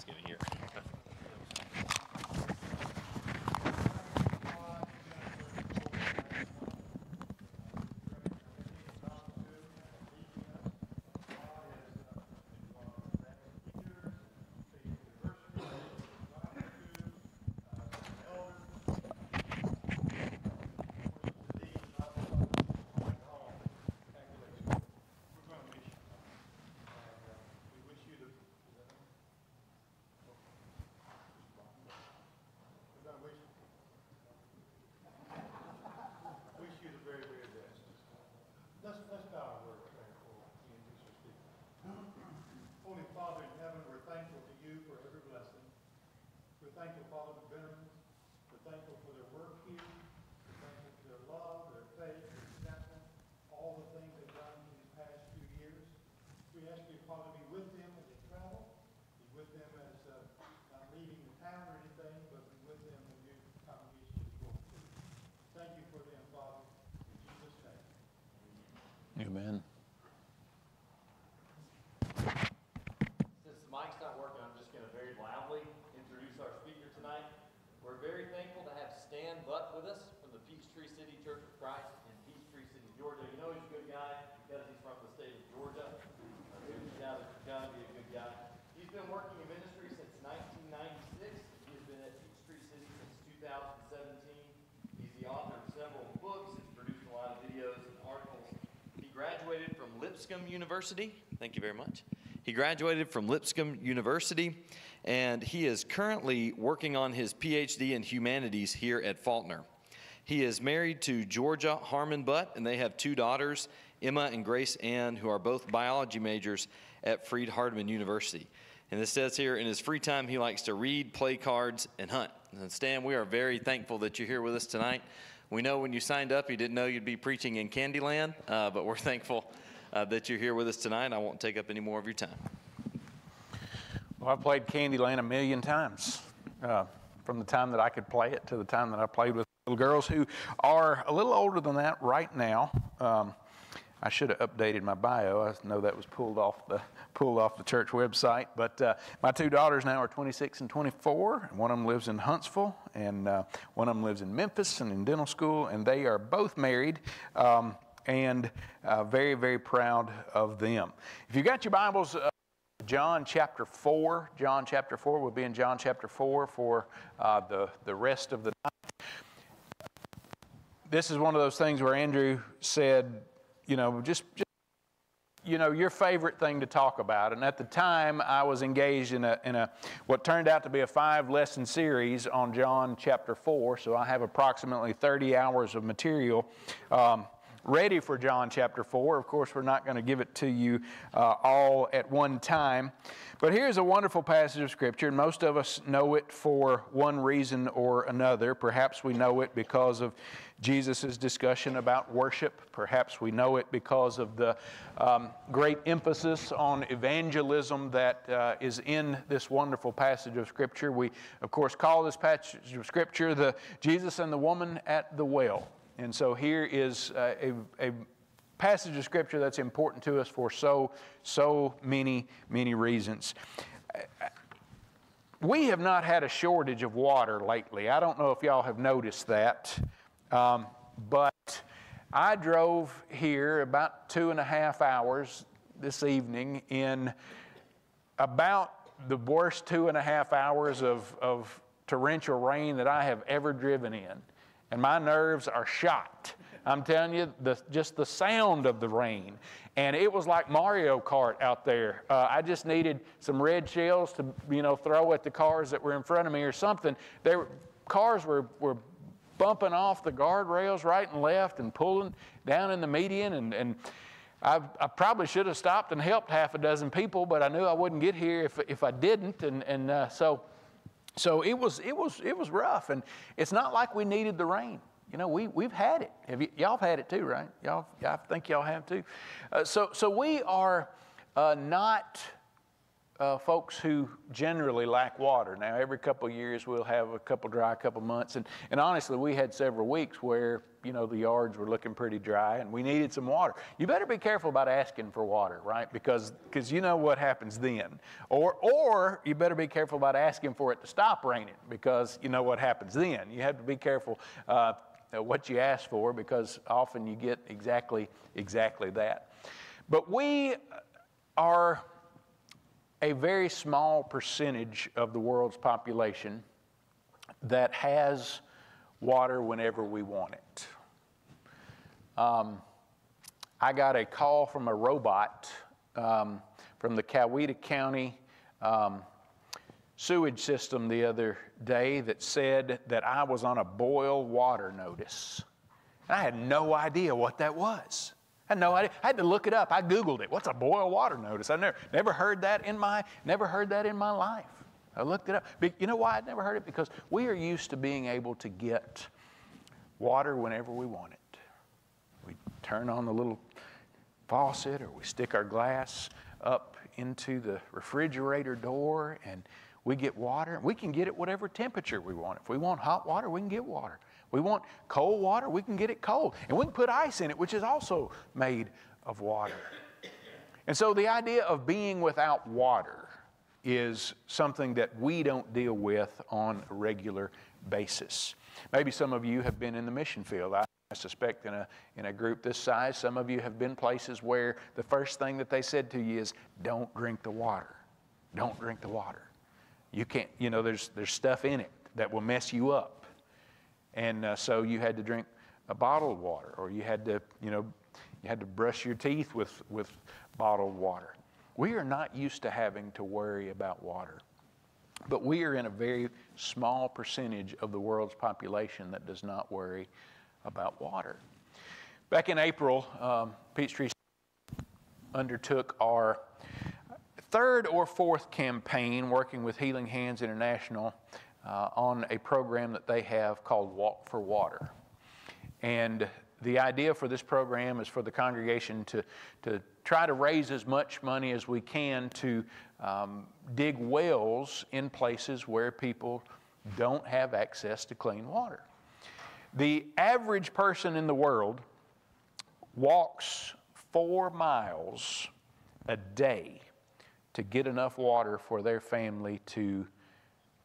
Thanksgiving here. We wish you the, we're gonna wish, wish you the very, very best. Let's, bow our word prayer for Ian Holy Father in heaven, we're thankful to you for every blessing. We're thankful, Father, for veterans. We're thankful for their work here. We're thankful for their love, their faith, their example, all the things they've done in these past few years. We ask you, Father, to be with them as they travel, be with them as, uh, not leaving the town or anything, but be with them when your congregation is going through. Thank you for them, Father, in Jesus' name. Amen. Since the mic's not working, I'm just going to very loudly introduce our speaker tonight. We're very thankful to have Stan Butt with us from the Peachtree City Church of Christ in Peachtree City, Georgia. You know he's a good guy because he's from the state of Georgia. Uh, He's got to, got to be a good guy. He's been working in ministry since 1996. He has been at Peachtree City since 2017. He's the author of several books. He's produced a lot of videos and articles. He graduated from Lipscomb University. Thank you very much. He graduated from Lipscomb University, and he is currently working on his PhD in humanities here at Faulkner. He is married to Georgia Harmon Butt, and they have two daughters, Emma and Grace Ann, who are both biology majors at Freed Hardeman University. And it says here, in his free time, he likes to read, play cards, and hunt. And Stan, we are very thankful that you're here with us tonight. We know when you signed up, you didn't know you'd be preaching in Candyland, uh, but we're thankful uh, that you're here with us tonight. I won't take up any more of your time. Well, I've played Candyland a million times, uh, from the time that I could play it to the time that I played with little girls who are a little older than that right now. Um, I should have updated my bio. I know that was pulled off the pulled off the church website. But uh, my two daughters now are 26 and 24. And One of them lives in Huntsville, and uh, one of them lives in Memphis and in dental school. And they are both married. Um, and uh, very, very proud of them. If you got your Bibles, uh, John chapter 4, John chapter 4, we'll be in John chapter 4 for uh, the, the rest of the night. This is one of those things where Andrew said, you know, just, just you know, your favorite thing to talk about. And at the time, I was engaged in a, in a what turned out to be a five lesson series on John chapter 4. So I have approximately 30 hours of material. Um, ready for John chapter 4. Of course, we're not going to give it to you uh, all at one time. But here's a wonderful passage of Scripture, and most of us know it for one reason or another. Perhaps we know it because of Jesus' discussion about worship. Perhaps we know it because of the um, great emphasis on evangelism that uh, is in this wonderful passage of Scripture. We, of course, call this passage of Scripture the Jesus and the woman at the well. And so here is uh, a, a passage of Scripture that's important to us for so, so many, many reasons. We have not had a shortage of water lately. I don't know if y'all have noticed that, um, but I drove here about two and a half hours this evening in about the worst two and a half hours of, of torrential rain that I have ever driven in. And my nerves are shot. I'm telling you, the, just the sound of the rain. And it was like Mario Kart out there. Uh, I just needed some red shells to, you know, throw at the cars that were in front of me or something. They were, cars were, were bumping off the guardrails right and left and pulling down in the median. And, and I, I, probably should have stopped and helped half a dozen people, but I knew I wouldn't get here if, if I didn't. And, and uh, so, so it was, it, was, it was rough. And it's not like we needed the rain. You know, we, we've had it. Have you, y'all have had it too, right? Y'all, I think y'all have too. Uh, so, so we are uh, not uh, folks who generally lack water. Now, every couple years we'll have a couple dry, couple months, and, and honestly, we had several weeks where you know the yards were looking pretty dry and we needed some water. You better be careful about asking for water, right? Because because you know what happens then. Or or you better be careful about asking for it to stop raining because you know what happens then. You have to be careful. Uh, what you ask for because often you get exactly exactly that. But we are a very small percentage of the world's population that has water whenever we want it. Um, I got a call from a robot um, from the Coweta County um, sewage system the other day that said that I was on a boil water notice. And I had no idea what that was. I had no idea. I had to look it up. I Googled it. What's a boil water notice? I never, never heard that in my, never heard that in my life. I looked it up. But you know why I'd never heard it? Because we are used to being able to get water whenever we want it. We turn on the little faucet or we stick our glass up into the refrigerator door and we get water. We can get it whatever temperature we want. If we want hot water, we can get water. We want cold water, we can get it cold. And we can put ice in it, which is also made of water. And so the idea of being without water is something that we don't deal with on a regular basis. Maybe some of you have been in the mission field. I suspect in a, in a group this size, some of you have been places where the first thing that they said to you is, don't drink the water. Don't drink the water. You can't, you know, there's, there's stuff in it that will mess you up. And uh, so you had to drink a bottled water, or you had to, you know, you had to brush your teeth with, with bottled water. We are not used to having to worry about water. But we are in a very small percentage of the world's population that does not worry about water. Back in April, um, Peachtree undertook our third or fourth campaign working with Healing Hands International uh, on a program that they have called Walk for Water. And the idea for this program is for the congregation to, to try to raise as much money as we can to um, dig wells in places where people don't have access to clean water. The average person in the world walks four miles a day to get enough water for their family to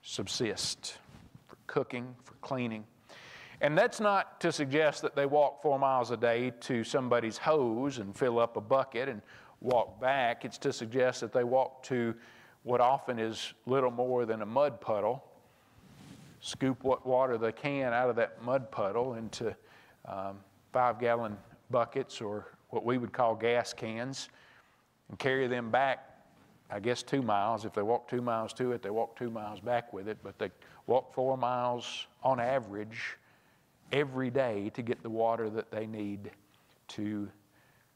subsist for cooking, for cleaning. And that's not to suggest that they walk four miles a day to somebody's hose and fill up a bucket and walk back. It's to suggest that they walk to what often is little more than a mud puddle, scoop what water they can out of that mud puddle into um, five gallon buckets or what we would call gas cans and carry them back I guess, two miles. If they walk two miles to it, they walk two miles back with it, but they walk four miles on average every day to get the water that they need to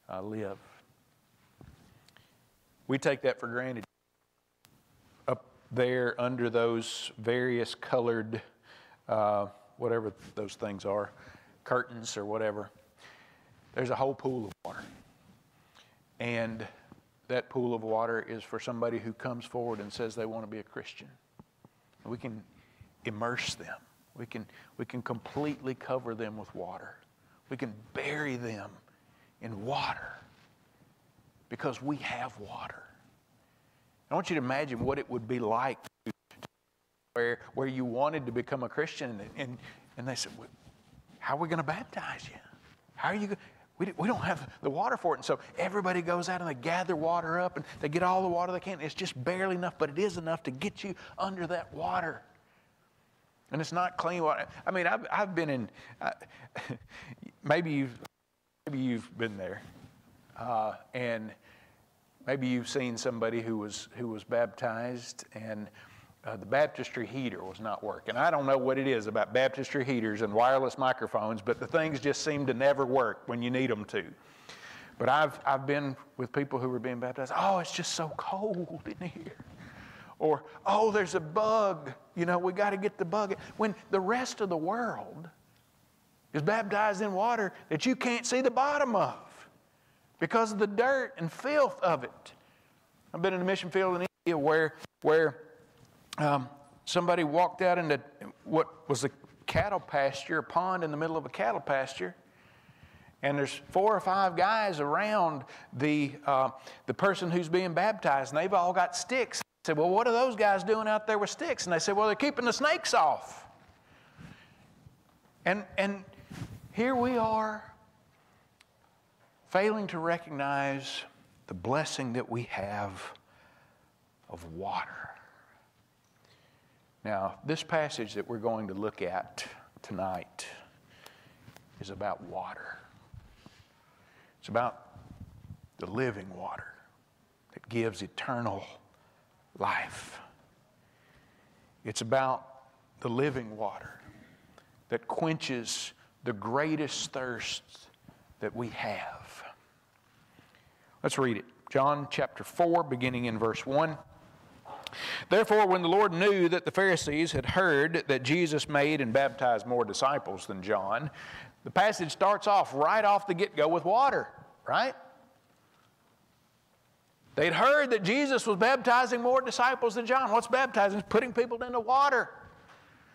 uh, live. We take that for granted. Up there under those various colored, uh, whatever those things are, curtains or whatever, there's a whole pool of water. And that pool of water is for somebody who comes forward and says they want to be a Christian. We can immerse them. We can, we can completely cover them with water. We can bury them in water because we have water. I want you to imagine what it would be like where, where you wanted to become a Christian and, and, and they said, How are we going to baptize you? How are you going we, we don't have the water for it. And so everybody goes out and they gather water up and they get all the water they can. It's just barely enough, but it is enough to get you under that water. And it's not clean water. I mean, I've, I've been in, uh, maybe, you've, maybe you've been there. Uh, and maybe you've seen somebody who was, who was baptized and uh, the baptistry heater was not working. I don't know what it is about baptistry heaters and wireless microphones, but the things just seem to never work when you need them to. But I've, I've been with people who were being baptized. Oh, it's just so cold in here. Or, oh, there's a bug. You know, we got to get the bug. When the rest of the world is baptized in water that you can't see the bottom of because of the dirt and filth of it. I've been in a mission field in India where, where um, somebody walked out into what was a cattle pasture, a pond in the middle of a cattle pasture, and there's four or five guys around the, uh, the person who's being baptized, and they've all got sticks. Said, Well, what are those guys doing out there with sticks? And they said, Well, they're keeping the snakes off. And, and here we are, failing to recognize the blessing that we have of water. Now, this passage that we're going to look at tonight is about water. It's about the living water that gives eternal life. It's about the living water that quenches the greatest thirst that we have. Let's read it. John chapter 4, beginning in verse 1. Therefore, when the Lord knew that the Pharisees had heard that Jesus made and baptized more disciples than John, the passage starts off right off the get go with water, right? They'd heard that Jesus was baptizing more disciples than John. What's baptizing? It's putting people into water.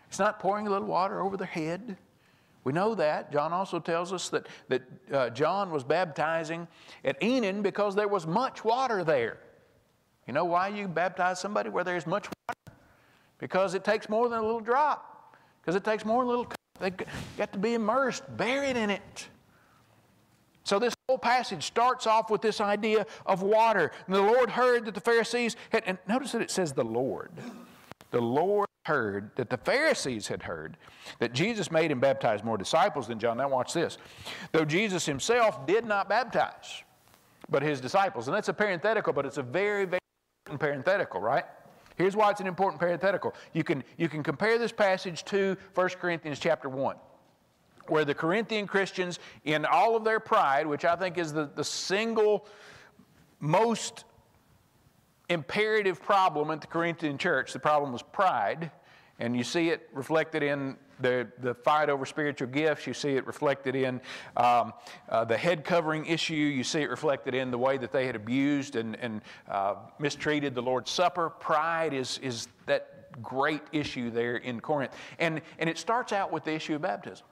It's not pouring a little water over their head. We know that. John also tells us that, that uh, John was baptizing at Aenon because there was much water there. You know why you baptize somebody where there's much water? Because it takes more than a little drop. Because it takes more than a little They got to be immersed, buried in it. So this whole passage starts off with this idea of water. And the Lord heard that the Pharisees had, and notice that it says the Lord. The Lord heard that the Pharisees had heard that Jesus made and baptized more disciples than John. Now watch this. Though Jesus himself did not baptize, but his disciples. And that's a parenthetical, but it's a very, very important parenthetical, right? Here's why it's an important parenthetical. You can, you can compare this passage to 1 Corinthians chapter 1 where the Corinthian Christians, in all of their pride, which I think is the, the single most imperative problem at the Corinthian church, the problem was pride. And you see it reflected in the, the fight over spiritual gifts. You see it reflected in um, uh, the head covering issue. You see it reflected in the way that they had abused and, and uh, mistreated the Lord's Supper. Pride is, is that great issue there in Corinth. And, and it starts out with the issue of baptism.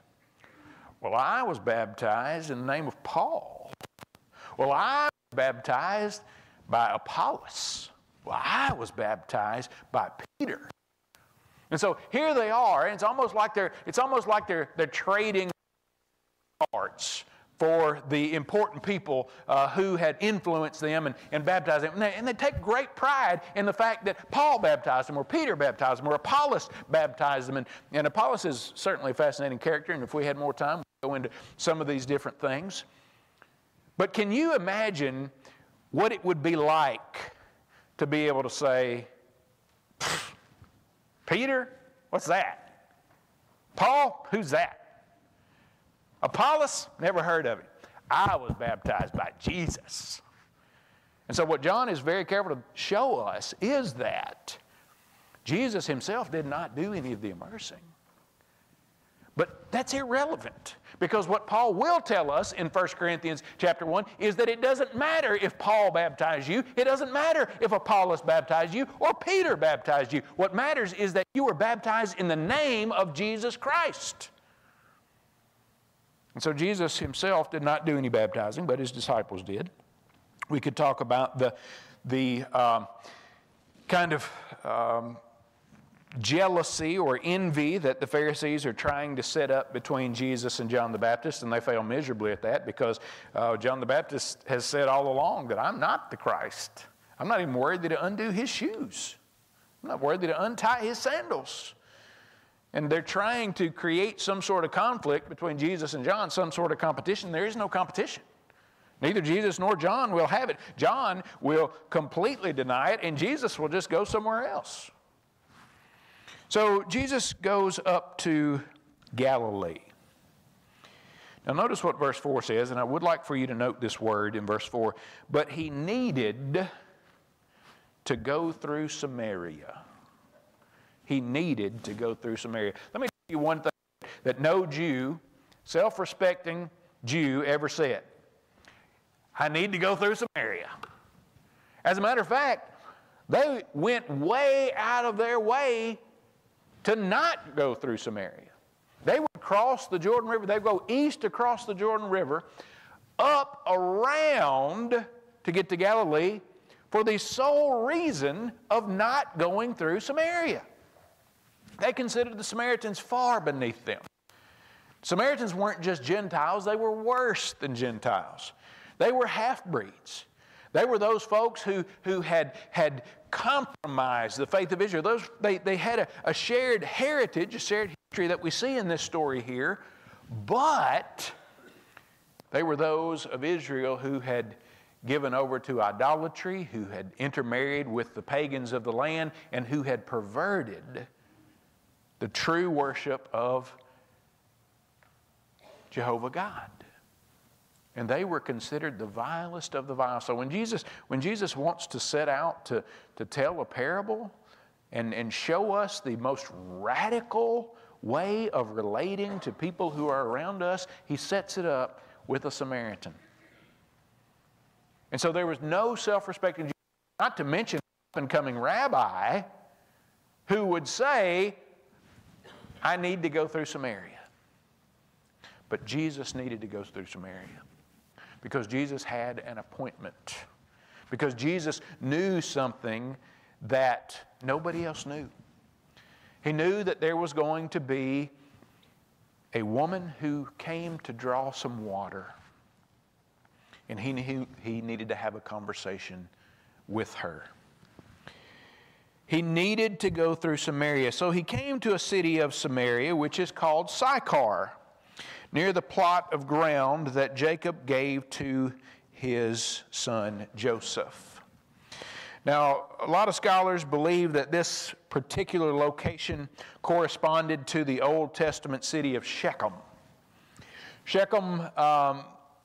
Well, I was baptized in the name of Paul. Well, I was baptized by Apollos. Well, I was baptized by Peter. And so here they are, and it's almost like they're, it's almost like they're, they're trading parts for the important people uh, who had influenced them and, and baptized them. And they, and they, take great pride in the fact that Paul baptized them, or Peter baptized them, or Apollos baptized them. And, and Apollos is certainly a fascinating character, and if we had more time, we'd go into some of these different things. But can you imagine what it would be like to be able to say, Peter, what's that? Paul, who's that? Apollos, never heard of it. I was baptized by Jesus. And so, what John is very careful to show us is that Jesus himself did not do any of the immersing. But that's irrelevant because what Paul will tell us in 1 Corinthians chapter 1 is that it doesn't matter if Paul baptized you, it doesn't matter if Apollos baptized you or Peter baptized you. What matters is that you were baptized in the name of Jesus Christ. And so Jesus himself did not do any baptizing, but his disciples did. We could talk about the, the um, kind of um, jealousy or envy that the Pharisees are trying to set up between Jesus and John the Baptist, and they fail miserably at that because uh, John the Baptist has said all along that I'm not the Christ. I'm not even worthy to undo his shoes. I'm not worthy to untie his sandals. And they're trying to create some sort of conflict between Jesus and John, some sort of competition. There is no competition. Neither Jesus nor John will have it. John will completely deny it, and Jesus will just go somewhere else. So Jesus goes up to Galilee. Now, notice what verse 4 says, and I would like for you to note this word in verse 4. But he needed to go through Samaria he needed to go through Samaria. Let me tell you one thing that no Jew, self respecting Jew, ever said I need to go through Samaria. As a matter of fact, They went way out of their way to not go through Samaria. They would cross the Jordan River, they'd go east across the Jordan River, up around to get to Galilee for the sole reason of not going through Samaria. They considered the Samaritans far beneath them. Samaritans weren't just Gentiles, they were worse than Gentiles. They were half breeds. They were those folks who, who had, had compromised the faith of Israel. Those, they, they had a, a shared heritage, a shared history that we see in this story here, but they were those of Israel who had given over to idolatry, who had intermarried with the pagans of the land, and who had perverted the true worship of Jehovah God. And they were considered the vilest of the vile. So when Jesus, when Jesus wants to set out to, to tell a parable and, and show us the most radical way of relating to people who are around us, he sets it up with a Samaritan. And so there was no self respecting not to mention an incoming rabbi who would say, I need to go through Samaria. But Jesus needed to go through Samaria because Jesus had an appointment, because Jesus knew something that nobody else knew. He knew that there was going to be a woman who came to draw some water, and he knew he needed to have a conversation with her. He needed to go through Samaria. So he came to a city of Samaria, which is called Sychar near the plot of ground that Jacob gave to his son Joseph. Now, a lot of scholars believe that this particular location corresponded to the Old Testament city of Shechem. Shechem um,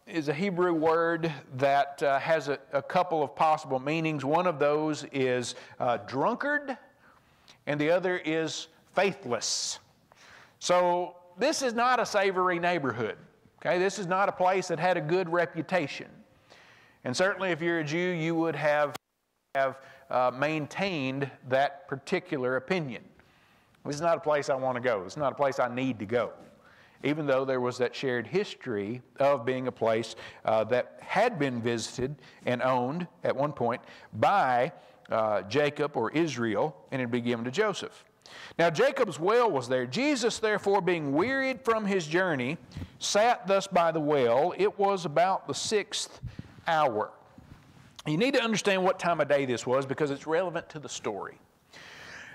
is a Hebrew word that uh, has a, a, couple of possible meanings. One of those is uh, drunkard, and the other is faithless. So this is not a savory neighborhood. Okay, this is not a place that had a good reputation. And certainly, if you're a Jew, you would have, have uh, maintained that particular opinion. This is not a place I want to go. It's not a place I need to go. Even though there was that shared history of being a place uh, that had been visited and owned at one point by uh, Jacob or Israel, and had been given to Joseph. Now Jacob's well was there. Jesus, therefore, being wearied from his journey, sat thus by the well. It was about the sixth hour. You need to understand what time of day this was because it's relevant to the story.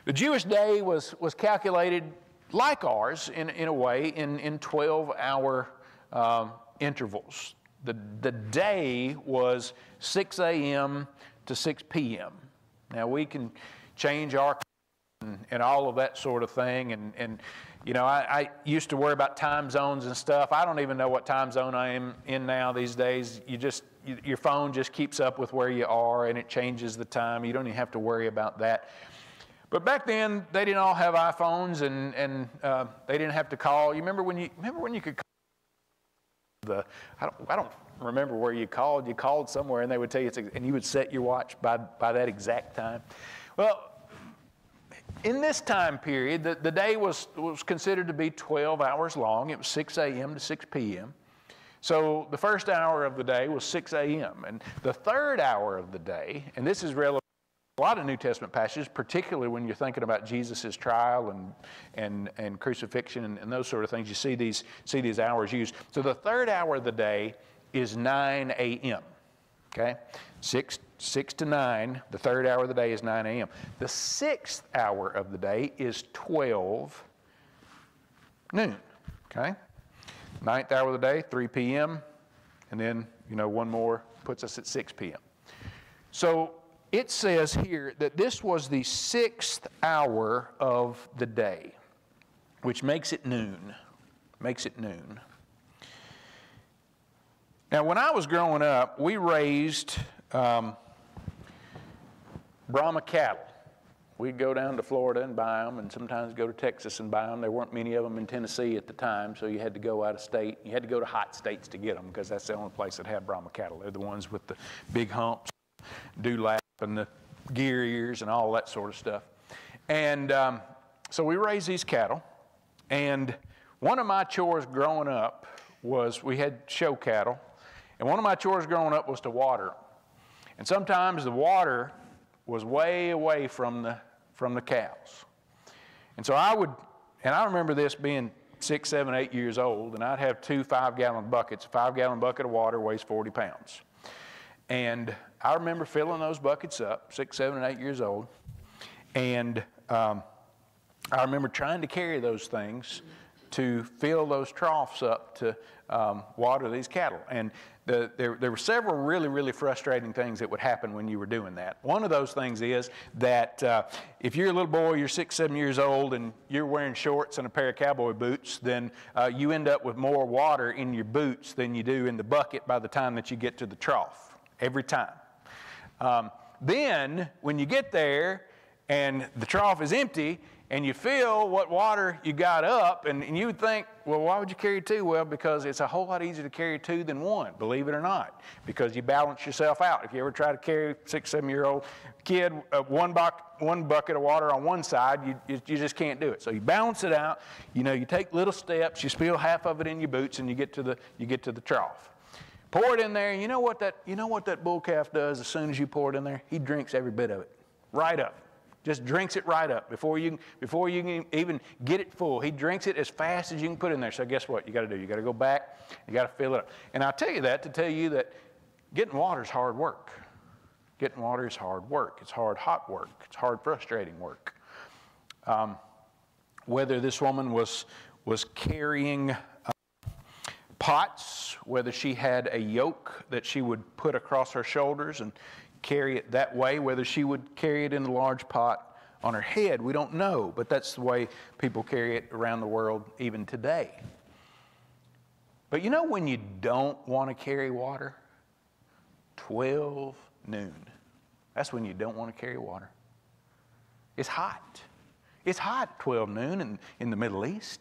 The Jewish day was, was calculated like ours in, in a way in, in 12 hour um, intervals. The, the day was 6 a.m. to 6 p.m. Now we can change our and, and all of that sort of thing. And, and you know, I, I, used to worry about time zones and stuff. I don't even know what time zone I am in now these days. You just, you, your phone just keeps up with where you are and it changes the time. You don't even have to worry about that. But back then, they didn't all have iPhones and, and uh, they didn't have to call. You remember when you, remember when you could call the, I don't, I don't remember where you called. You called somewhere and they would tell you, and you would set your watch by, by that exact time. Well, in this time period, the, the day was, was considered to be 12 hours long. It was 6 a.m. to 6 p.m. So the first hour of the day was 6 a.m. And the third hour of the day, and this is relevant a lot of New Testament passages, particularly when you're thinking about Jesus' trial and, and, and crucifixion and, and, those sort of things, you see these, see these hours used. So the third hour of the day is 9 a.m. Okay? 6 6 to 9, the third hour of the day is 9 a.m. The sixth hour of the day is 12 noon. Okay? Ninth hour of the day, 3 p.m. And then, you know, one more puts us at 6 p.m. So it says here that this was the sixth hour of the day, which makes it noon. Makes it noon. Now, when I was growing up, we raised um, Brahma cattle. We'd go down to Florida and buy them, and sometimes go to Texas and buy them. There weren't many of them in Tennessee at the time, so you had to go out of state. You had to go to hot states to get them because that's the only place that had Brahma cattle. They're the ones with the big humps, dewlap, and the gear ears and all that sort of stuff. And um, so we raised these cattle. And one of my chores growing up was we had show cattle. And one of my chores growing up was to water. And sometimes the water was way away from the, from the cows. And so I would, and I remember this being six, seven, eight years old, and I'd have two five gallon buckets. A five gallon bucket of water weighs 40 pounds. And I remember filling those buckets up, six, seven, and eight years old. And um, I remember trying to carry those things to fill those troughs up to um, water these cattle. And the, there, there were several really, really frustrating things that would happen when you were doing that. One of those things is that uh, if you're a little boy, you're six, seven years old, and you're wearing shorts and a pair of cowboy boots, then uh, you end up with more water in your boots than you do in the bucket by the time that you get to the trough, every time. Um, then, when you get there and the trough is empty, and you feel what water you got up, and, and you would think, well, why would you carry two? Well, because it's a whole lot easier to carry two than one, believe it or not, because you balance yourself out. If you ever try to carry six, seven year old kid, uh, one, buck, one bucket of water on one side, you, you, you just can't do it. So you balance it out. You know, you take little steps, you spill half of it in your boots, and you get to the, you get to the trough. Pour it in there, and you know what that, you know what that bull calf does as soon as you pour it in there? He drinks every bit of it, right up. Just drinks it right up before you, before you can even get it full. He drinks it as fast as you can put it in there. So guess what? You got to do? You got to go back. You got to fill it up. And I'll tell you that to tell you that getting water is hard work. Getting water is hard work. It's hard, hot work. It's hard, frustrating work. Um, whether this woman was was carrying pots, whether she had a yoke that she would put across her shoulders and carry it that way, whether she would carry it in a large pot on her head, we don't know, but that's the way people carry it around the world even today. But you know when you don't want to carry water? 12 noon. That's when you don't want to carry water. It's hot. It's hot 12 noon in, in the Middle East.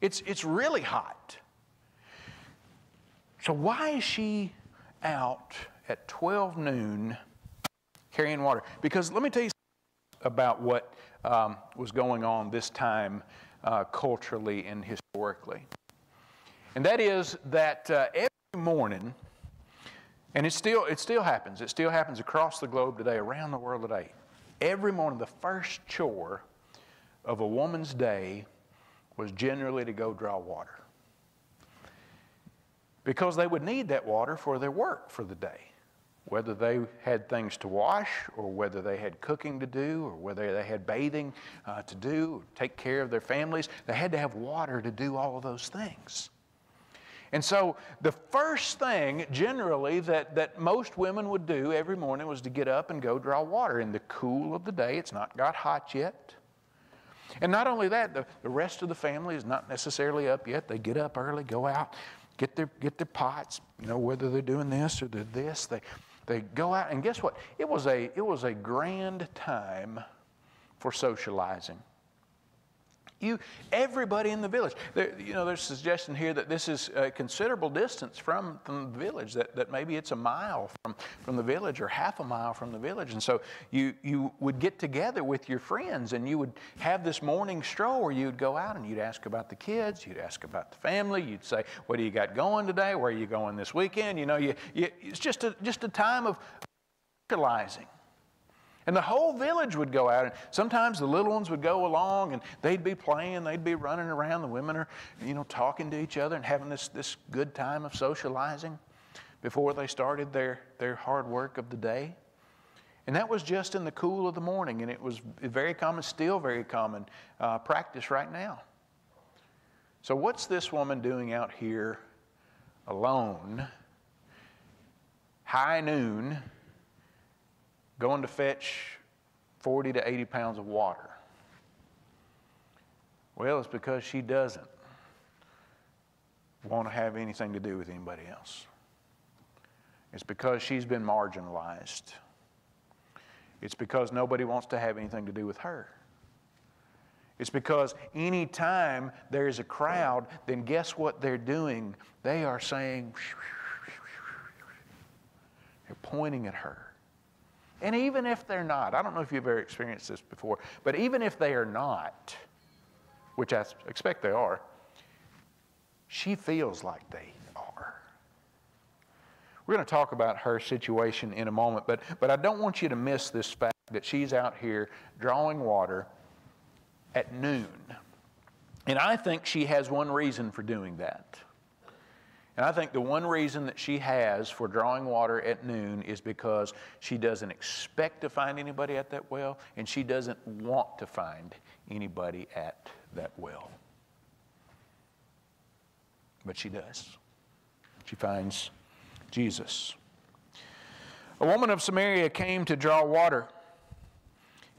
It's, it's really hot. So, why is she out at 12 noon carrying water. Because let me tell you about what um, was going on this time uh, culturally and historically. And that is that uh, every morning, and it still, it still happens, it still happens across the globe today, around the world today. Every morning, the first chore of a woman's day was generally to go draw water. Because they would need that water for their work for the day whether they had things to wash or whether they had cooking to do or whether they had bathing uh, to do, take care of their families, they had to have water to do all of those things. And so, the first thing generally that, that most women would do every morning was to get up and go draw water in the cool of the day. It's not got hot yet. And not only that, the, the rest of the family is not necessarily up yet. They get up early, go out, get their, get their pots, you know, whether they're doing this or they're this. They, they go out, and guess what? It was a, it was a grand time for socializing. You, everybody in the village. There, you know, there's a suggestion here that this is a considerable distance from, from the village, that, that maybe it's a mile from, from the village or half a mile from the village. And so you, you would get together with your friends and you would have this morning stroll where you'd go out and you'd ask about the kids, you'd ask about the family, you'd say, What do you got going today? Where are you going this weekend? You know, you, you, it's just a, just a time of socializing. And the whole village would go out, and sometimes the little ones would go along, and they'd be playing, they'd be running around. The women are, you know, talking to each other and having this, this good time of socializing before they started their, their hard work of the day. And that was just in the cool of the morning, and it was very common, still very common uh, practice right now. So, what's this woman doing out here alone, high noon? Going to fetch 40 to 80 pounds of water? Well, it's because she doesn't want to have anything to do with anybody else. It's because she's been marginalized. It's because nobody wants to have anything to do with her. It's because anytime there's a crowd, then guess what they're doing? They are saying, they're pointing at her. And even if they're not, I don't know if you've ever experienced this before, but even if they are not, which I expect they are, she feels like they are. We're going to talk about her situation in a moment, but, but I don't want you to miss this fact that she's out here drawing water at noon. And I think she has one reason for doing that. And I think the one reason that she has for drawing water at noon is because she doesn't expect to find anybody at that well, and she doesn't want to find anybody at that well. But she does. She finds Jesus. A woman of Samaria came to draw water,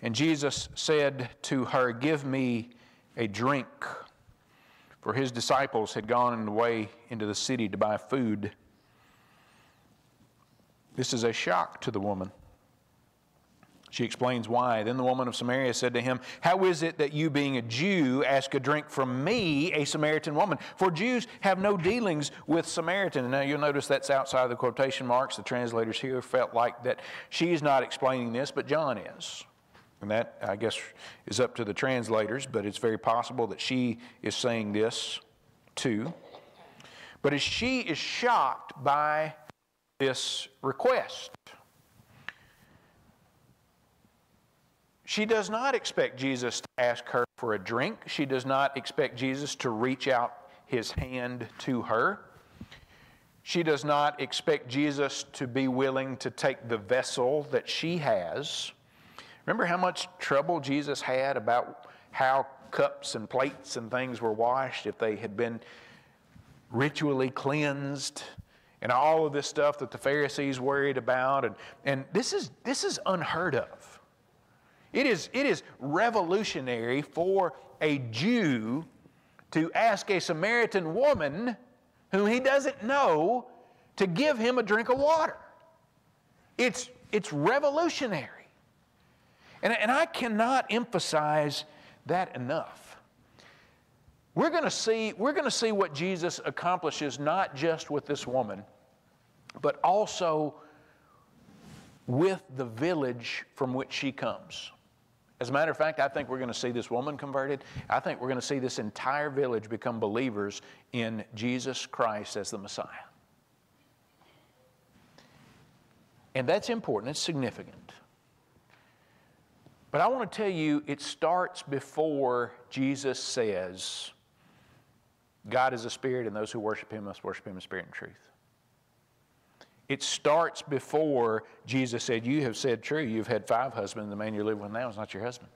and Jesus said to her, Give me a drink for his disciples had gone away into the city to buy food. This is a shock to the woman. She explains why. Then the woman of Samaria said to him, How is it that you, being a Jew, ask a drink from me, a Samaritan woman? For Jews have no dealings with Samaritan. Now you'll notice that's outside the quotation marks. The translators here felt like that she's not explaining this, but John is. And that, I guess, is up to the translators, but it's very possible that she is saying this too. But as she is shocked by this request, she does not expect Jesus to ask her for a drink. She does not expect Jesus to reach out his hand to her. She does not expect Jesus to be willing to take the vessel that she has Remember how much trouble Jesus had about how cups and plates and things were washed if they had been ritually cleansed and all of this stuff that the Pharisees worried about. And, and this, is, this is unheard of. It is, it is revolutionary for a Jew to ask a Samaritan woman whom he doesn't know to give him a drink of water. It's, it's revolutionary. And, and I cannot emphasize that enough. We're going to see we're going to see what Jesus accomplishes not just with this woman, but also with the village from which she comes. As a matter of fact, I think we're going to see this woman converted. I think we're going to see this entire village become believers in Jesus Christ as the Messiah. And that's important, it's significant. But I want to tell you, it starts before Jesus says, God is a spirit, and those who worship him must worship him in spirit and truth. It starts before Jesus said, You have said true. You've had five husbands. The man you're living with now is not your husband.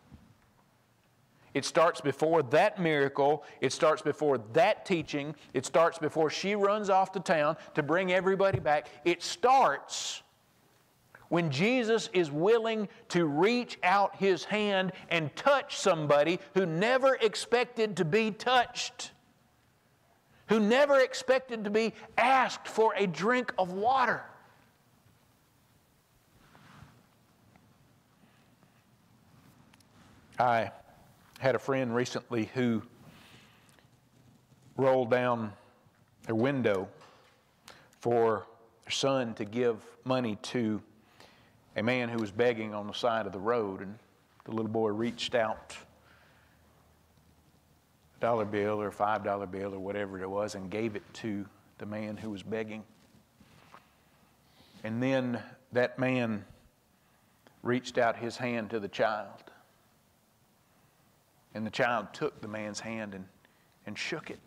It starts before that miracle. It starts before that teaching. It starts before she runs off to town to bring everybody back. It starts when Jesus is willing to reach out his hand and touch somebody who never expected to be touched, who never expected to be asked for a drink of water. I had a friend recently who rolled down a window for their son to give money to a man who was begging on the side of the road, and the little boy reached out a dollar bill or a five dollar bill or whatever it was and gave it to the man who was begging. And then that man reached out his hand to the child. And the child took the man's hand and, and shook it.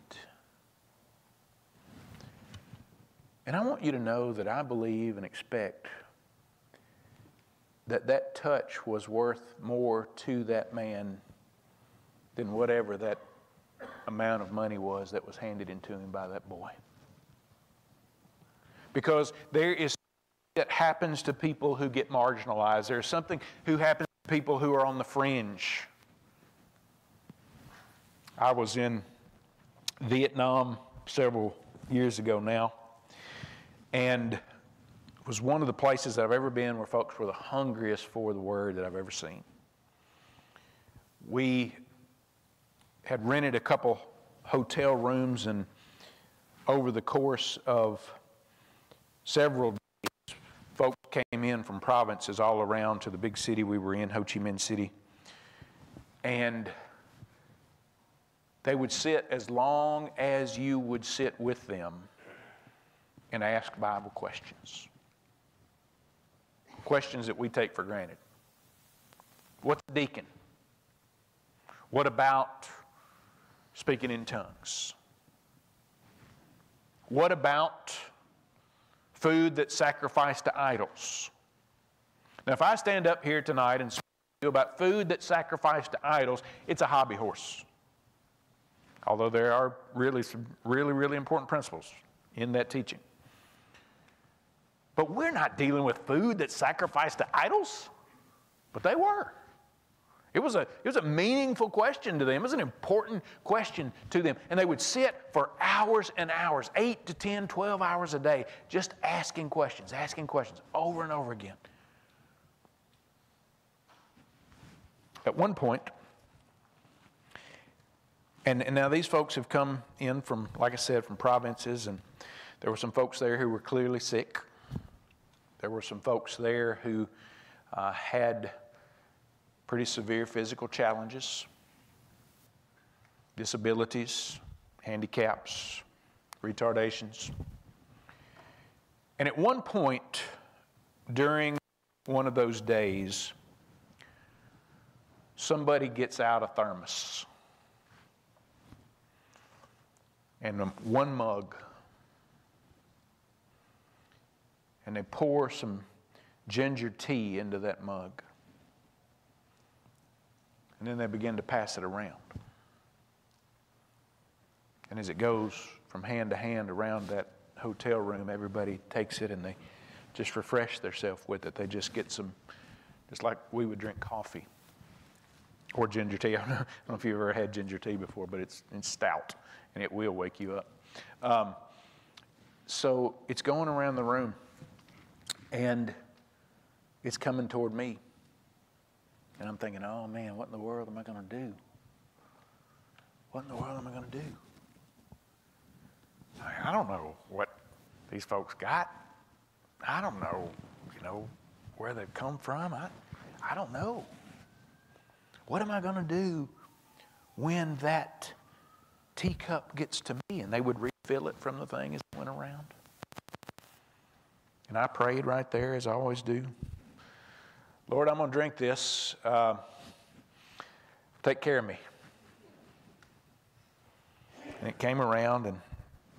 And I want you to know that I believe and expect that that touch was worth more to that man than whatever that amount of money was that was handed into him by that boy. Because there is that happens to people who get marginalized. There's something who happens to people who are on the fringe. I was in Vietnam several years ago now, and was one of the places that I've ever been where folks were the hungriest for the word that I've ever seen. We had rented a couple hotel rooms, and over the course of several days, folks came in from provinces all around to the big city we were in, Ho Chi Minh City. And they would sit as long as you would sit with them and ask Bible questions. Questions that we take for granted. What's a deacon? What about speaking in tongues? What about food that's sacrificed to idols? Now, if I stand up here tonight and speak to you about food that's sacrificed to idols, it's a hobby horse. Although there are really some really, really important principles in that teaching. But we're not dealing with food that's sacrificed to idols. But they were. It was, a, it was a meaningful question to them. It was an important question to them. And they would sit for hours and hours, 8 to 10, 12 hours a day, just asking questions, asking questions over and over again. At one point, and, and now these folks have come in from, like I said, from provinces, and there were some folks there who were clearly sick. There were some folks there who uh, had pretty severe physical challenges, disabilities, handicaps, retardations. And at one point during one of those days, somebody gets out a thermos and one mug, and they pour some ginger tea into that mug. And then they begin to pass it around. And as it goes from hand to hand around that hotel room, everybody takes it and they just refresh themselves with it. They just get some, just like we would drink coffee or ginger tea. I don't know, if you've ever had ginger tea before, but it's, it's stout and it will wake you up. Um, so it's going around the room and it's coming toward me. And I'm thinking, oh man, what in the world am I going to do? What in the world am I going to do? I don't know what these folks got. I don't know, you know, where they've come from. I, I don't know. What am I going to do when that teacup gets to me? And they would refill it from the thing as it went around. And I prayed right there, as I always do. Lord, I'm going to drink this. Uh, take care of me. And it came around, and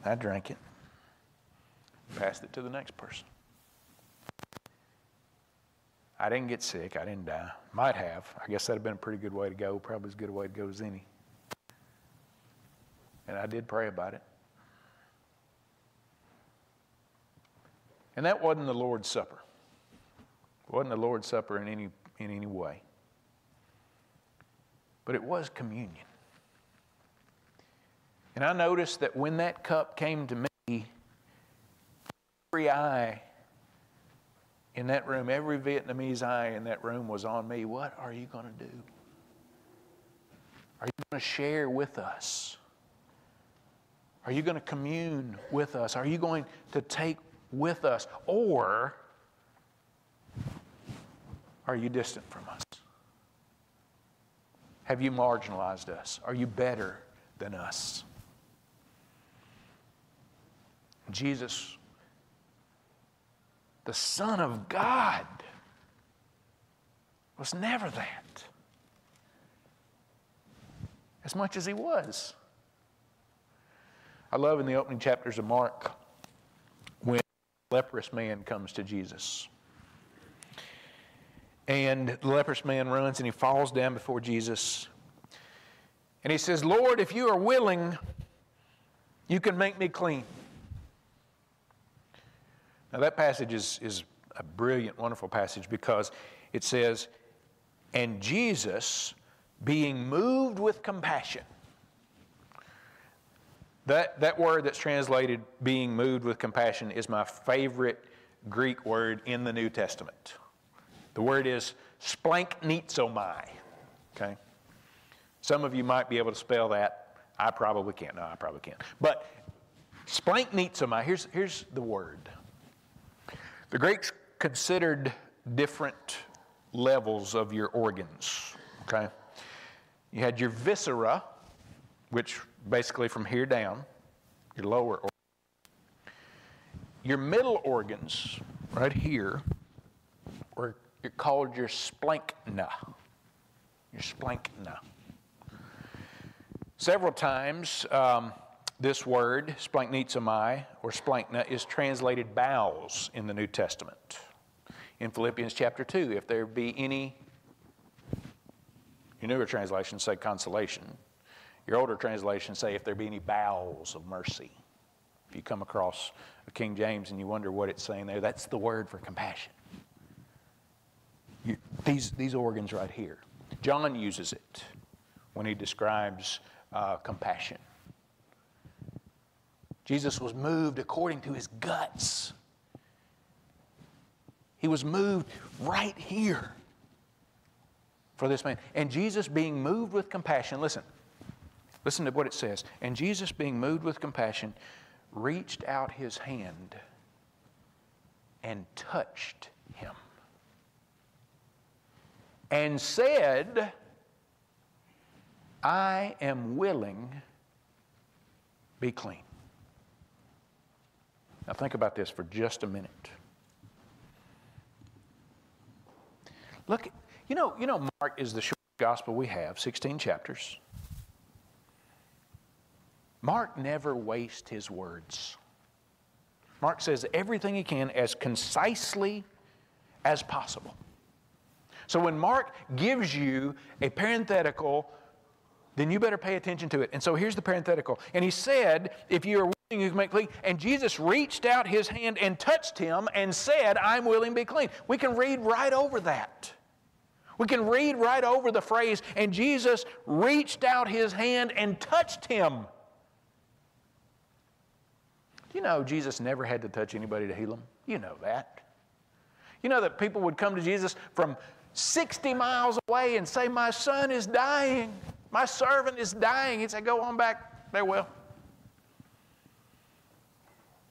I drank it, passed it to the next person. I didn't get sick. I didn't die. Might have. I guess that'd have been a pretty good way to go. Probably as good a way to go as any. And I did pray about it. And that wasn't the Lord's Supper. It wasn't the Lord's Supper in any, in any way. But it was communion. And I noticed that when that cup came to me, every eye in that room, every Vietnamese eye in that room was on me. What are you going to do? Are you going to share with us? Are you going to commune with us? Are you going to take with us? Or are you distant from us? Have you marginalized us? Are you better than us? Jesus, the Son of God, was never that. As much as he was. I love in the opening chapters of Mark leprous man comes to Jesus. And the leprous man runs and he falls down before Jesus. And he says, Lord, if you are willing, you can make me clean. Now, that passage is, is a brilliant, wonderful passage because it says, And Jesus, being moved with compassion, that, that word that's translated being moved with compassion is my favorite Greek word in the New Testament. The word is splanchnizomai. Okay? Some of you might be able to spell that. I probably can't. No, I probably can't. But splanchnizomai, here's, here's the word. The Greeks considered different levels of your organs, okay? You had your viscera, which basically from here down, your lower organs. Your middle organs, right here, are called your splanchna. Your splanchna. Several times, um, this word, splanchnizomai, or splanchna, is translated bowels in the New Testament. In Philippians chapter 2, if there be any, your newer translations say consolation. Your older translations say if there be any bowels of mercy. If you come across a King James and you wonder what it's saying there, that's the word for compassion. You, these, these organs right here. John uses it when he describes uh, compassion. Jesus was moved according to his guts. He was moved right here for this man. And Jesus being moved with compassion, listen, listen to what it says. And Jesus being moved with compassion reached out his hand and touched him and said, I am willing, be clean. Now think about this for just a minute. Look, you know, you know Mark is the short gospel we have, 16 chapters. Mark never wastes his words. Mark says everything he can as concisely as possible. So when Mark gives you a parenthetical, then you better pay attention to it. And so here's the parenthetical. And he said, If you are willing, you can make clean. And Jesus reached out his hand and touched him and said, I'm willing to be clean. We can read right over that. We can read right over the phrase, and Jesus reached out his hand and touched him. You know, Jesus never had to touch anybody to heal them. You know that. You know that people would come to Jesus from 60 miles away and say, My son is dying. My servant is dying. He'd say, Go on back. They will.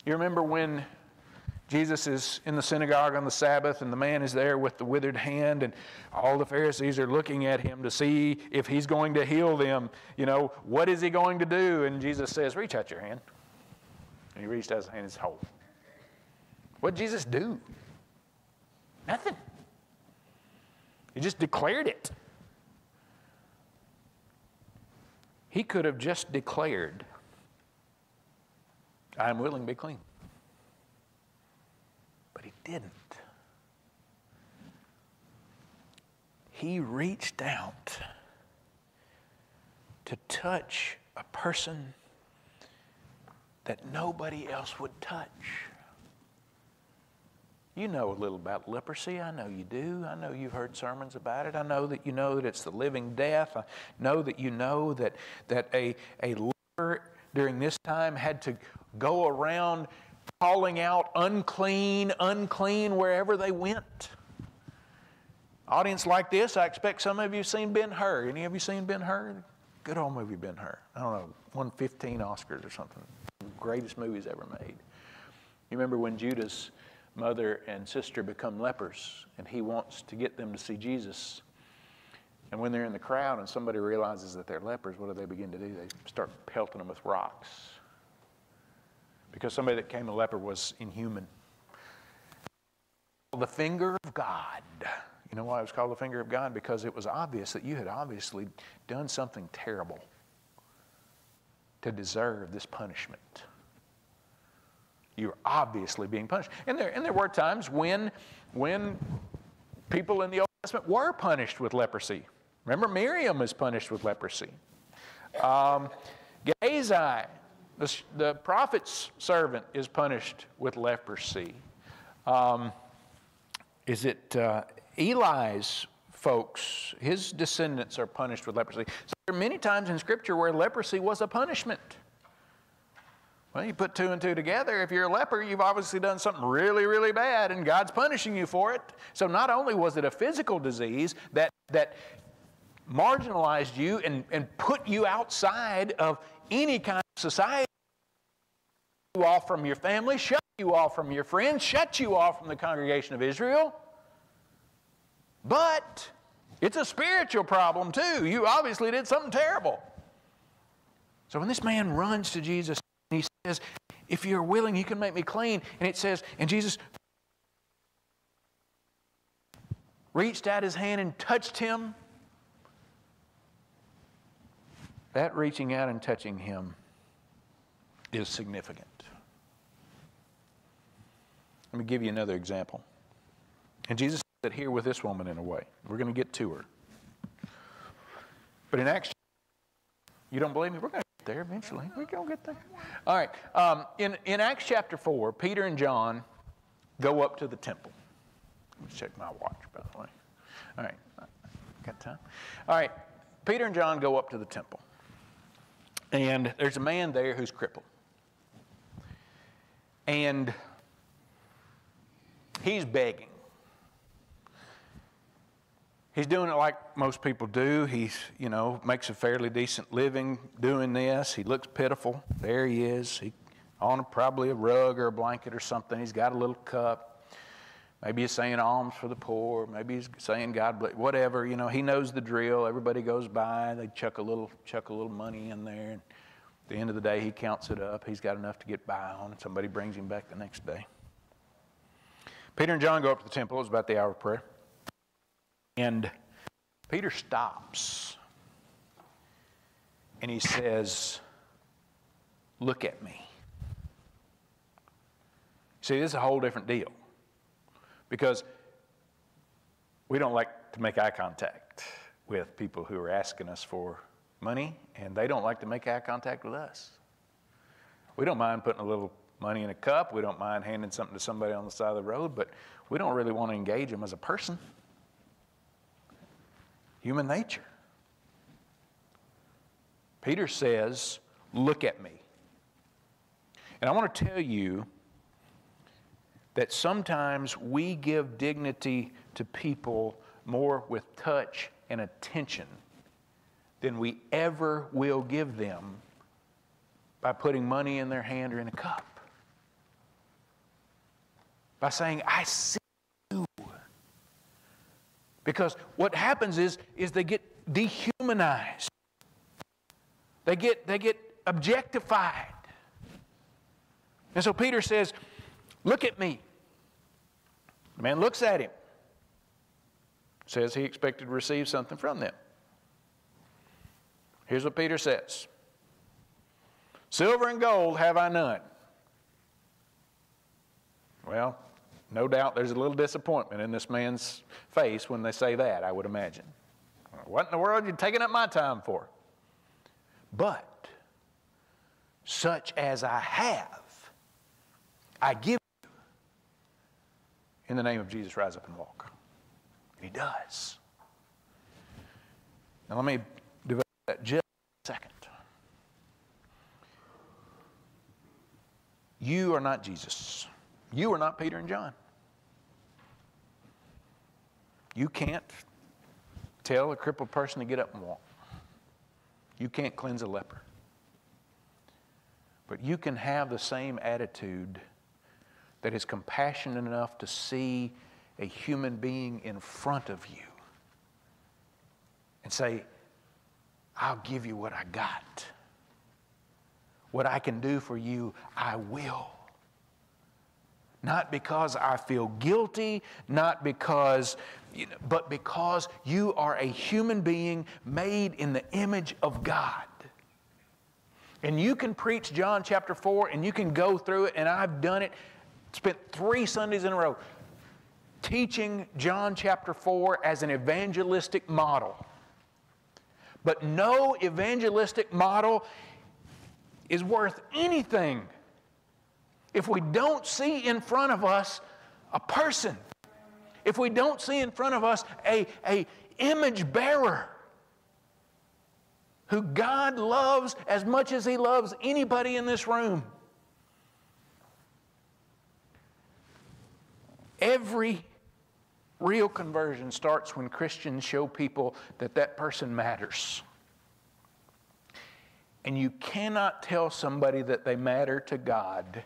You remember when Jesus is in the synagogue on the Sabbath, and the man is there with the withered hand, and all the Pharisees are looking at him to see if he's going to heal them. You know, what is he going to do? And Jesus says, Reach out your hand. And he reached out his hand and it's whole. What did Jesus do? Nothing. He just declared it. He could have just declared, I am willing to be clean. But he didn't. He reached out to touch a person that nobody else would touch. You know a little about leprosy. I know you do. I know you've heard sermons about it. I know that you know that it's the living death. I know that you know that, that a, a leper during this time had to go around calling out unclean, unclean wherever they went. Audience like this, I expect some of you have seen Ben Hur. Any of you seen Ben Hur? Good old movie, Ben Hur. I don't know, won 15 Oscars or something. Greatest movies ever made. You remember when Judah's mother and sister become lepers, and he wants to get them to see Jesus. And when they're in the crowd and somebody realizes that they're lepers, what do they begin to do? They start pelting them with rocks. Because somebody that came a leper was inhuman. The finger of God. You know why it was called the finger of God? Because it was obvious that you had obviously done something terrible to deserve this punishment. You're obviously being punished. And there, and there were times when, when people in the Old Testament were punished with leprosy. Remember, Miriam was punished with leprosy. Um, Gehazi, the, the prophet's servant, is punished with leprosy. Um, is it uh, Eli's folks, his descendants are punished with leprosy? So there are many times in Scripture where leprosy was a punishment. Well, you put two and two together. If you're a leper, you've obviously done something really, really bad, and God's punishing you for it. So not only was it a physical disease that, that marginalized you and, and put you outside of any kind of society, you off from your family, shut you off from your friends, shut you off from the congregation of Israel. But it's a spiritual problem too. You obviously did something terrible. So when this man runs to Jesus and he says, If you're willing, you can make me clean. And it says, and Jesus reached out his hand and touched him. That reaching out and touching him is significant. Let me give you another example. And Jesus said here with this woman in a way. We're going to get to her. But in Acts, you don't believe me? We're going to get there eventually. We're going to get there. All right. Um, in, in Acts chapter 4, Peter and John go up to the temple. Let me check my watch, by the way. All right. Got time? All right. Peter and John go up to the temple. And there's a man there who's crippled. And he's begging. He's doing it like most people do. He's, you know, makes a fairly decent living doing this. He looks pitiful. There he is. He on a, probably a rug or a blanket or something. He's got a little cup. Maybe he's saying alms for the poor. Maybe he's saying God bless. Whatever, you know, he knows the drill. Everybody goes by. They chuck a little, chuck a little money in there. And at the end of the day, he counts it up. He's got enough to get by on. Somebody brings him back the next day. Peter and John go up to the temple. It was about the hour of prayer. And Peter stops and he says, Look at me. See, this is a whole different deal because we don't like to make eye contact with people who are asking us for money, and they don't like to make eye contact with us. We don't mind putting a little money in a cup. We don't mind handing something to somebody on the side of the road, but we don't really want to engage them as a person. Human nature. Peter says, Look at me. And I want to tell you that sometimes we give dignity to people more with touch and attention than we ever will give them by putting money in their hand or in a cup by saying, I see. Because what happens is, is they get dehumanized. They get, they get objectified. And so Peter says, Look at me. The man looks at him. Says he expected to receive something from them. Here's what Peter says Silver and gold have I none. Well, no doubt there's a little disappointment in this man's face when they say that, I would imagine. What in the world are you taking up my time for? But such as I have, I give you. In the name of Jesus, rise up and walk. And he does. Now let me develop that just a second. You are not Jesus. You are not Peter and John. You can't tell a crippled person to get up and walk. You can't cleanse a leper. But you can have the same attitude that is compassionate enough to see a human being in front of you and say, I'll give you what I got. What I can do for you, I will. Not because I feel guilty, not because, but because you are a human being made in the image of God. And you can preach John chapter 4 and you can go through it, and I've done it, spent three Sundays in a row teaching John chapter 4 as an evangelistic model. But no evangelistic model is worth anything if we don't see in front of us a person, if we don't see in front of us a, a image bearer who God loves as much as he loves anybody in this room. Every real conversion starts when Christians show people that that person matters. And you cannot tell somebody that they matter to God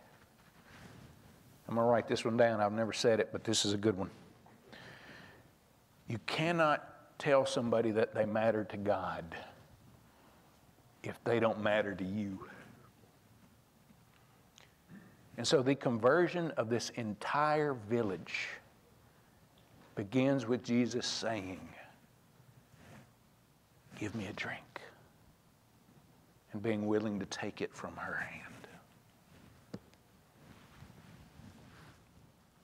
I'm going to write this one down. I've never said it, but this is a good one. You cannot tell somebody that they matter to God if they don't matter to you. And so the conversion of this entire village begins with Jesus saying, Give me a drink, and being willing to take it from her hand.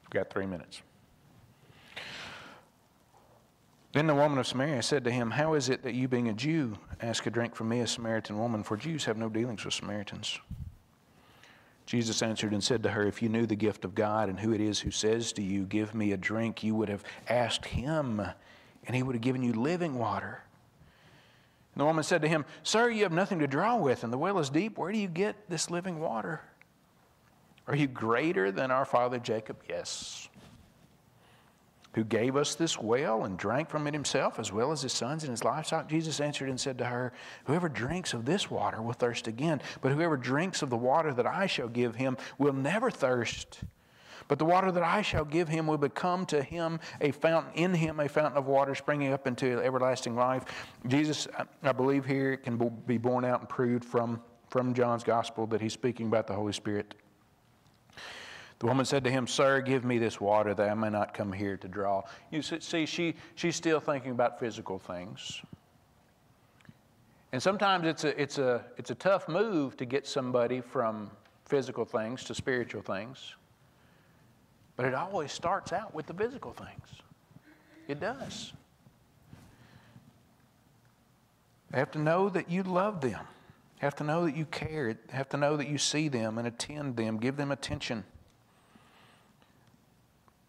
We've got three minutes. Then the woman of Samaria said to him, How is it that you, being a Jew, ask a drink from me, a Samaritan woman? For Jews have no dealings with Samaritans. Jesus answered and said to her, If you knew the gift of God and who it is who says to you, Give me a drink, you would have asked him, and he would have given you living water. And the woman said to him, Sir, you have nothing to draw with, and the well is deep. Where do you get this living water? Are you greater than our father Jacob? Yes. Who gave us this well and drank from it himself, as well as his sons and his livestock? Jesus answered and said to her, Whoever drinks of this water will thirst again, but whoever drinks of the water that I shall give him will never thirst. But the water that I shall give him will become to him a fountain, in him a fountain of water springing up into everlasting life. Jesus, I believe here, it can be borne out and proved from, from John's gospel that he's speaking about the Holy Spirit. The woman said to him, Sir, give me this water that I may not come here to draw. You see, she, she's still thinking about physical things. And sometimes it's a, it's, a, it's a tough move to get somebody from physical things to spiritual things. But it always starts out with the physical things. It does. They have to know that you love them. Have to know that you care. Have to know that you see them and attend them. Give them attention.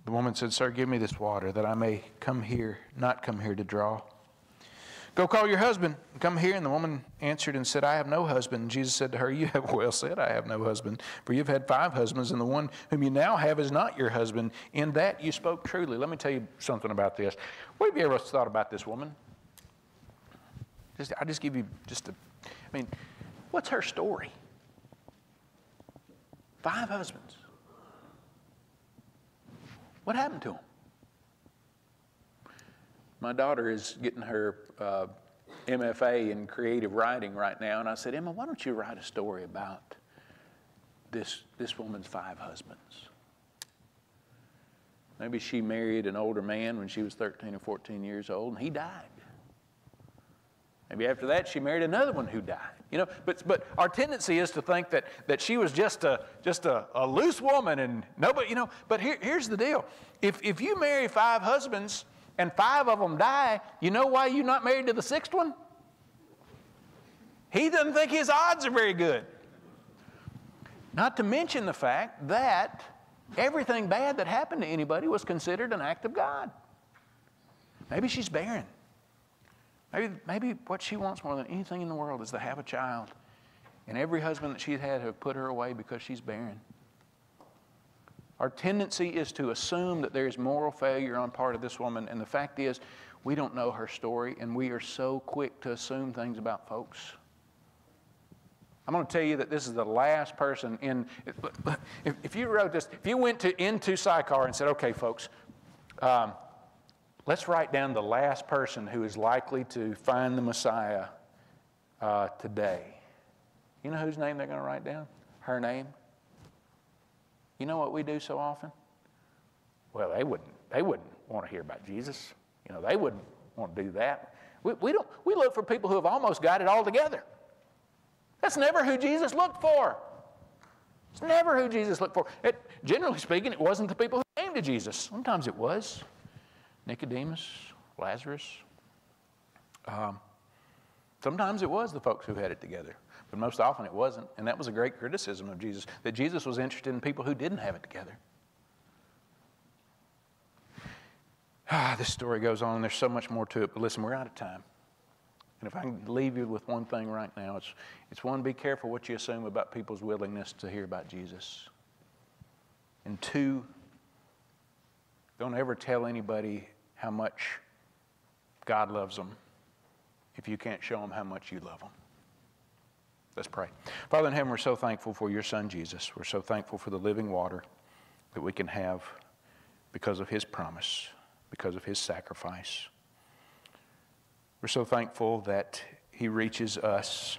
The woman said, Sir, give me this water that I may come here, not come here to draw. Go call your husband and come here. And the woman answered and said, I have no husband. And Jesus said to her, You have well said, I have no husband. For you've had five husbands, and the one whom you now have is not your husband. In that you spoke truly. Let me tell you something about this. What have you ever thought about this woman? Just, I'll just give you just a, I mean, what's her story? Five husbands. What happened to him? My daughter is getting her uh, MFA in creative writing right now, and I said, Emma, why don't you write a story about this, this woman's five husbands? Maybe she married an older man when she was 13 or 14 years old, and he died. Maybe after that, she married another one who died. You know, but, but our tendency is to think that, that she was just a, just a, a loose woman and nobody, you know. But here, here's the deal if, if you marry five husbands and five of them die, you know why you're not married to the sixth one? He doesn't think his odds are very good. Not to mention the fact that everything bad that happened to anybody was considered an act of God. Maybe she's barren. Maybe, maybe what she wants more than anything in the world is to have a child. And every husband that she's had have put her away because she's barren. Our tendency is to assume that there is moral failure on part of this woman, and the fact is, we don't know her story, and we are so quick to assume things about folks. I'm going to tell you that this is the last person in. If, if you wrote this, if you went to into Sychar and said, "Okay, folks, um, Let's write down the last person who is likely to find the Messiah uh, today. You know whose name they're going to write down? Her name? You know what we do so often? Well, they wouldn't, they wouldn't want to hear about Jesus. You know, they wouldn't want to do that. We, we, don't, we look for people who have almost got it all together. That's never who Jesus looked for. It's never who Jesus looked for. It, generally speaking, it wasn't the people who came to Jesus. Sometimes it was. Nicodemus, Lazarus. Um, sometimes it was the folks who had it together, but most often it wasn't. And that was a great criticism of Jesus, that Jesus was interested in people who didn't have it together. Ah, this story goes on, and there's so much more to it, but listen, we're out of time. And if I can leave you with one thing right now, it's, it's one, be careful what you assume about people's willingness to hear about Jesus. And two, don't ever tell anybody how much God loves them if you can't show them how much you love them. Let's pray. Father in heaven, we're so thankful for your Son, Jesus. We're so thankful for the living water that we can have because of His promise, because of His sacrifice. We're so thankful that He reaches us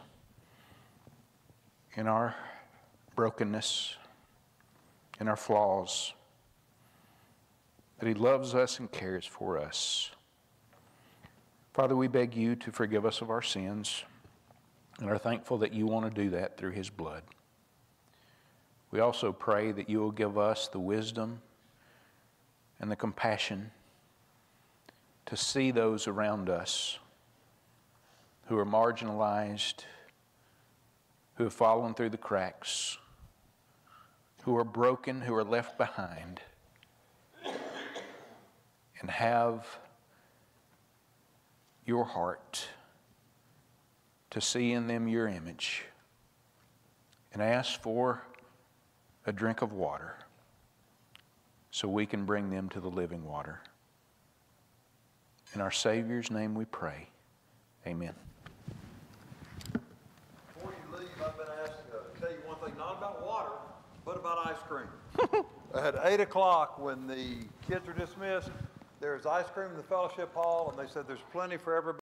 in our brokenness, in our flaws, that He loves us and cares for us. Father, we beg you to forgive us of our sins and are thankful that you want to do that through His blood. We also pray that you will give us the wisdom and the compassion to see those around us who are marginalized, who have fallen through the cracks, who are broken, who are left behind, and have your heart to see in them your image and ask for a drink of water so we can bring them to the living water. In our Savior's name we pray. Amen. Before you leave, I've been asked to tell you one thing, not about water, but about ice cream. At eight o'clock, when the kids are dismissed, there's ice cream in the fellowship hall, and they said there's plenty for everybody.